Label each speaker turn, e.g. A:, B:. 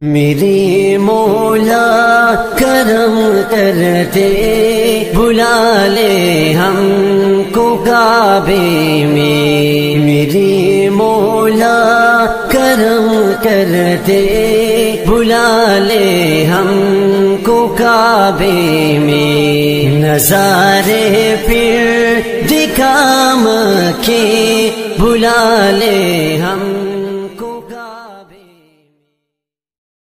A: میری مولا، کرم کر دے بلا لے ہم کو کعبے میں۔ میری مولا، کرم کرتے بلا لے ہم کو کعبے میں۔ نظارے پھر دکھام کے بلا لے ہم